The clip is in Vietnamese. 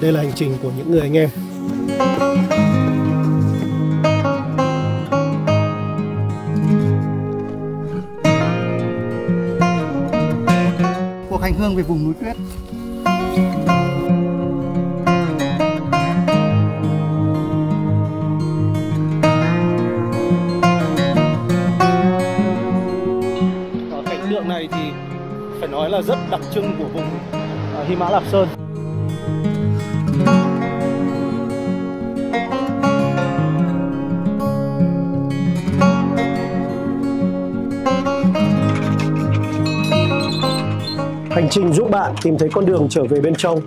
Đây là hành trình của những người anh em. Cuộc hành hương về vùng núi tuyết. Ở cảnh tượng này thì phải nói là rất đặc trưng của vùng à, Hy Mã Lạp Sơn. hành trình giúp bạn tìm thấy con đường trở về bên trong.